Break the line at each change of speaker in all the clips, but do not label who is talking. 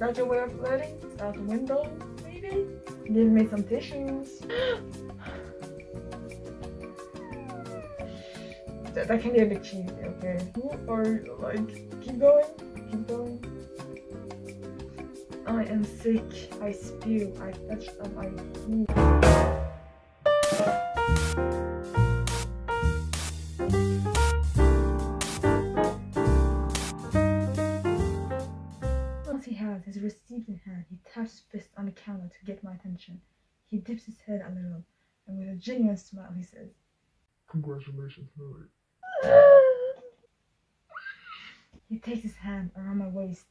that your way of flirting? Out the window, maybe? Give me some tissues. that, that can be a bit cheesy, okay? Or like, keep going, keep going. I am sick. I spew. I touch my feet. Attention. He dips his head a little, and with a genuine smile, he says,
Congratulations, Lily.
He takes his hand around my waist,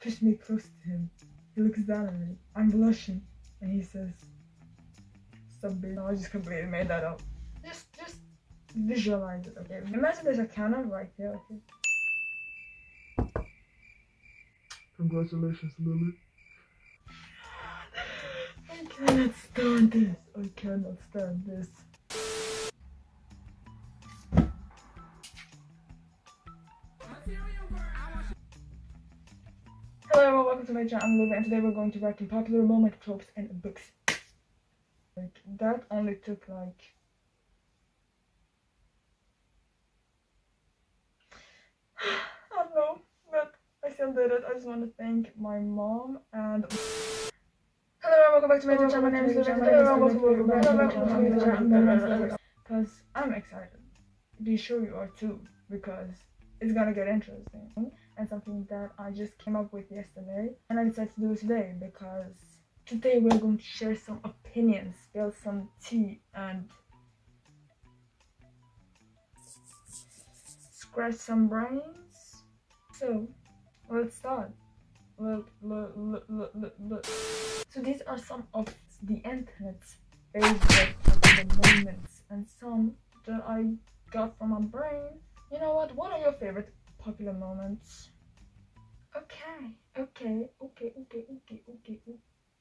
pushes me close to him. He looks down at me. I'm blushing, and he says, "Stop being." No, I just completely made that up. Just, just visualize it, okay? Imagine there's a counter right here, okay?
Congratulations, Lily.
Cannot stand this. I cannot stand this. Hello everyone, welcome to my channel. I'm Lily and today we're going to write in popular moment tropes and books. Like that only took like I don't know, but I still did it. I just want to thank my mom and welcome back to my channel. My name is because I'm excited. Be sure you are too because it's gonna get interesting and something that I just came up with yesterday and I decided to do it today because today we're going to share some opinions, spill some tea and scratch some brains. So let's start. Look, look, look, look, look. So these are some of the internet's favorite moments and some that I got from my brain. You know what? What are your favorite popular moments? Okay, okay, okay, okay, okay, okay,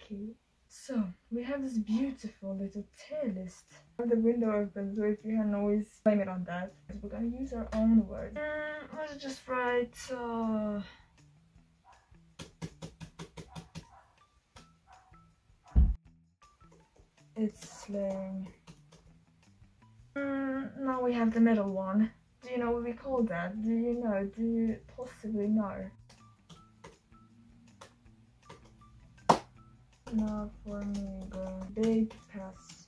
okay. So we have this beautiful little tier list. The window open, so if you hear noise, blame it on that. We're gonna use our own words. Mm, let's just write. Uh, it's slang. Mm, now we have the middle one. Do you know what we call that? Do you know? Do you possibly know? Not for me, girl. Big pass.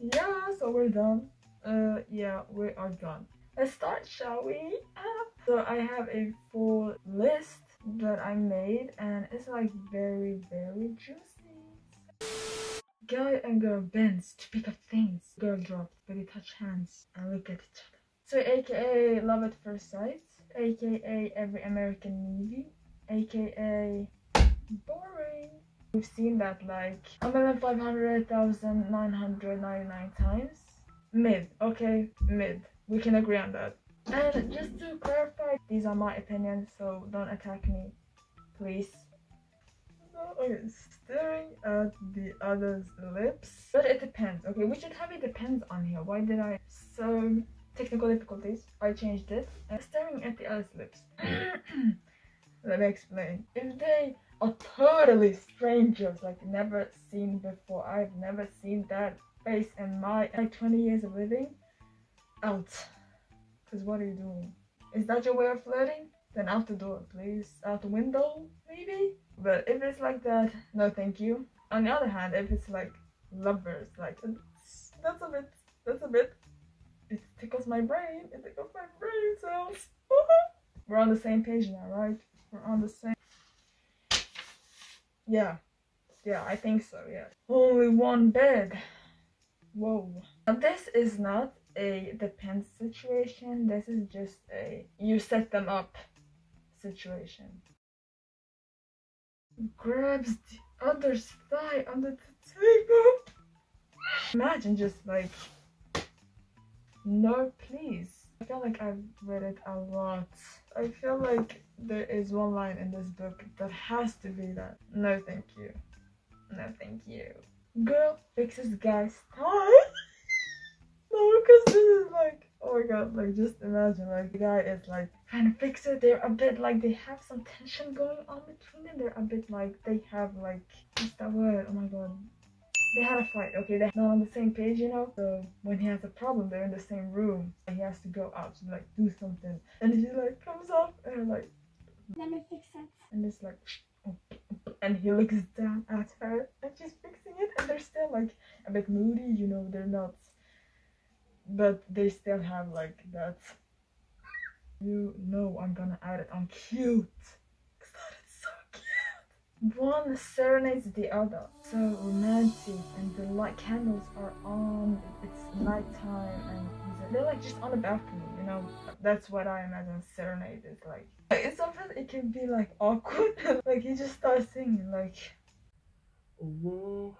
Yeah, so we're done. Uh, yeah, we are done. Let's start, shall we? Ah. So I have a full list that I made, and it's like very, very juicy. Guy and girl bends to pick up things. Girl drops, but they touch hands and look at each other. So, aka Love at First Sight, aka Every American Movie, aka Boring. We've seen that like a million five hundred thousand nine hundred ninety nine times. Mid, okay, mid. We can agree on that. And just to clarify, these are my opinions, so don't attack me, please. Okay, staring at the other's lips. But it depends, okay? We should have it depends on here. Why did I? So, technical difficulties. I changed it. Staring at the other's lips. Let me explain. If they are totally strangers, like never seen before, I've never seen that face in my like 20 years of living, out. Because what are you doing? Is that your way of flirting? Then out the door, please. Out the window, maybe? But if it's like that, no thank you. On the other hand, if it's like lovers, like uh, that's a bit, that's a bit, it tickles my brain, it tickles my brain cells. We're on the same page now, right? We're on the same. Yeah, yeah, I think so, yeah. Only one bed. Whoa. Now, this is not a depends situation, this is just a you set them up situation. Grabs the other's thigh under the table. Imagine just like, no, please. I feel like I've read it a lot. I feel like there is one line in this book that has to be that. No, thank you. No, thank you. Girl fixes guy's tie. No, because this is like Oh my god, like just imagine like the guy is like trying to fix it. They're a bit like they have some tension going on between them. They're a bit like they have like what's that word? Oh my god. They had a fight, okay, they're not on the same page, you know? So when he has a problem, they're in the same room. And he has to go out to like do something. And he like comes up and like
Let me fix it.
and it's like and he looks down at her and she's fixing it and they're still like a bit moody you know they're not but they still have like that. You know i'm gonna add it on cute. Cute. One serenades the other. So romantic and the light candles are on. It's nighttime and they're like just on the balcony you know? That's what i imagine serenade is like. It's sometimes it can be like awkward. like you just start singing like
whoa.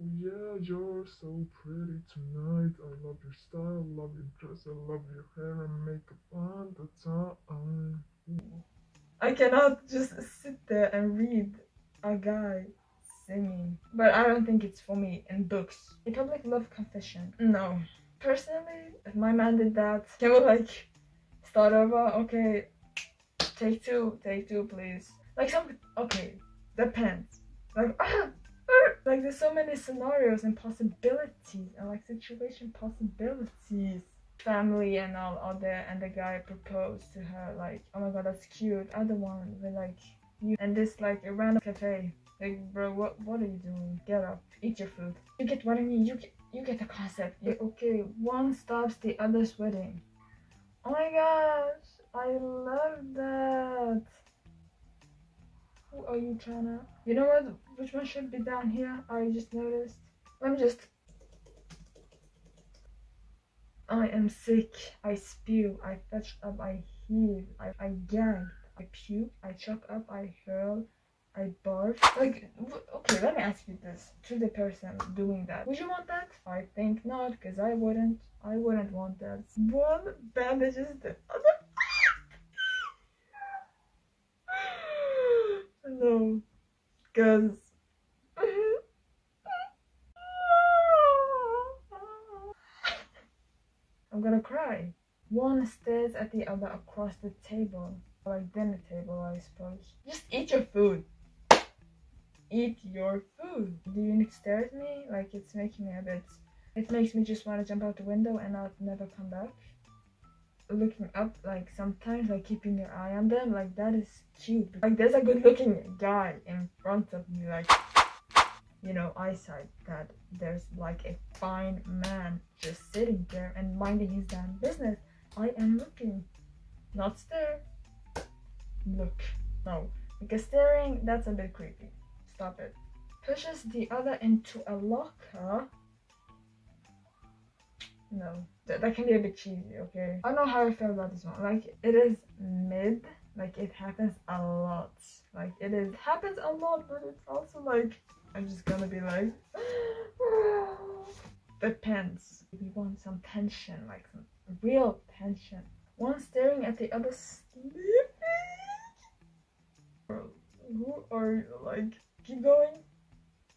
Yeah, you're so pretty tonight. I love your style, love your dress, I love your hair and makeup all the time.
I cannot just sit there and read a guy singing. But I don't think it's for me in books. A public love confession. No. Personally, if my man did that, can we like start over? Okay. Take two, take two please. Like some okay, depends. Like ah! like there's so many scenarios and possibilities and like situation possibilities. Family and all out there and the guy proposed to her like oh my god that's cute. Other one with like you and this like a random cafe. Like bro what what are you doing? Get up. Eat your food. You get what i mean? You get you get the concept. You, okay one stops the other's wedding. Oh my gosh i love that. Who are you trying to you know what which one should be down here i just noticed let me just I am sick. I spew. I fetch up. I heave. I, I gag. I puke. I choke up. I hurl. I barf. Like, okay, let me ask you this. To the person doing that, would you want that? I think not, because I wouldn't. I wouldn't want that. One bandages the other. no, because. I'm gonna cry. One stares the other across the table, like dinner table, I suppose. Just eat your food. Eat your food. Do you stare at me? Like it's making me a bit. It makes me just want to jump out the window and I'll never come back. Looking up, like sometimes, like keeping your eye on them, like that is cute. Like there's a good-looking guy in front of me, like you know, eyesight that there's like a fine man just sitting there and minding his damn business. I am looking, not stare. Look, no, because staring that's a bit creepy. Stop it. Pushes the other into a locker. No, that, that can be a bit cheesy. Okay, I don't know how I feel about this one. Like it is mid. Like it happens a lot. Like it is happens a lot, but it's also like I'm just gonna be like, depends. We want some tension, like some real tension. One staring at the other sleeping. Who are you? Like, keep going,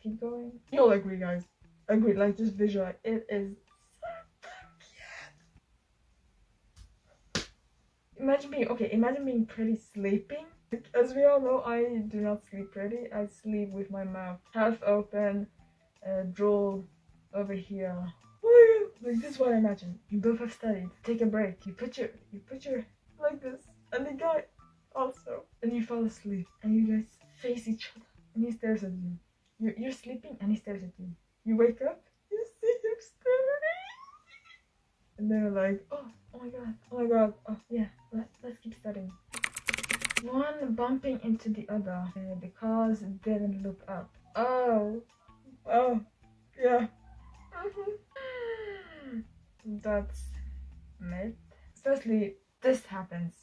keep going. You'll agree, guys. Agree. Like, just visualize. It is. Imagine being okay. Imagine being pretty sleeping as we all know, I do not sleep pretty. I sleep with my mouth half open, uh, drool over here. Oh! Like this is what I imagine. You both have studied. Take a break. You put your you put your like this, and the guy also, and you fall asleep, and you guys face each other, and he stares at you. You're you're sleeping, and he stares at you. You wake up, you see him staring, and they're like, oh, oh my god, oh my god, oh yeah, let, let's keep studying one bumping into the other because it didn't look up. Oh, oh, yeah. Mm-hmm. That's mid. Especially this happens,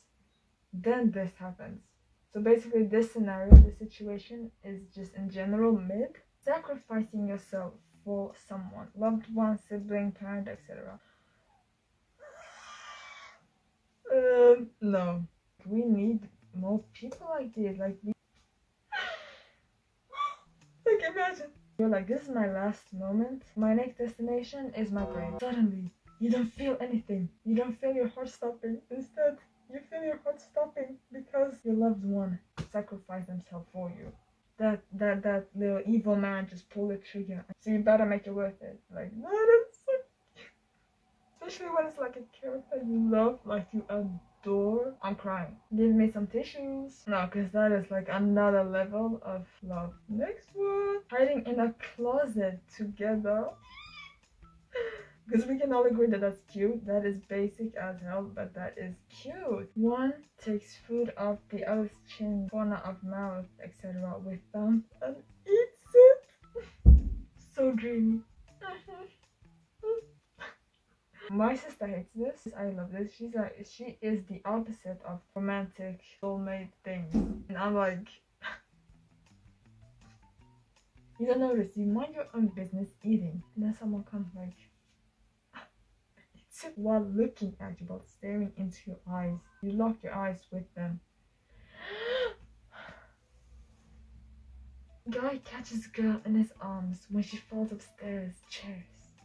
then this happens. So basically, this scenario, this situation is just in general mid. Sacrificing yourself for someone, loved one, sibling, parent, etc. Um, no, we need more people like this. Like, we... like imagine. You're like, this is my last moment. My next destination is my grave. Suddenly, you don't feel anything. You don't feel your heart stopping. Instead, you feel your heart stopping because your loved one sacrificed themselves for you. That that that little evil man just pulled the trigger. So you better make it worth it. Like that is so especially when it's like a character you love, like you adore. I'm crying. Give me some tissues. No, because that is like another level of love. Next one. Hiding in a closet together. Because we can all agree that that's cute. That is basic as hell, but that is cute. One takes food off the other's chin, corner of mouth, etc. with thumb and eats it. so dreamy. My sister hates this. I love this. She's like she is the opposite of romantic soulmate things. And I'm like You don't notice, you mind your own business eating. And then someone comes like while looking at you, while staring into your eyes. You lock your eyes with them. Guy catches girl in his arms when she falls upstairs, chairs,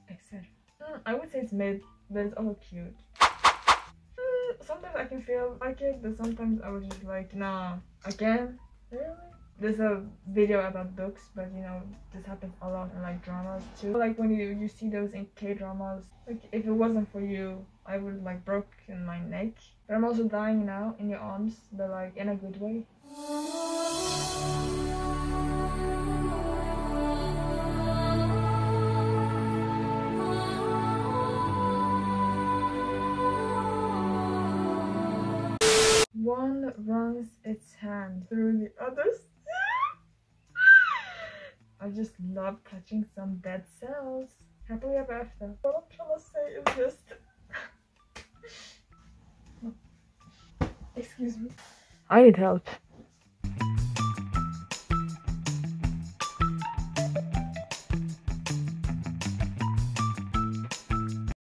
etc. Mm, I would say it's mid but it's all cute. Mm, sometimes I can feel like it, but sometimes I was just like, nah, again? Really? There's a video about books, but you know, this happens a lot in like dramas too. Like when you, you see those in K-dramas, like if it wasn't for you, I would like broken my neck. But I'm also dying now in your arms, but like in a good way. One runs its hand through the other's. Just love touching some dead cells. Happily ever after. What I'm trying to say is just. Excuse me. I need help.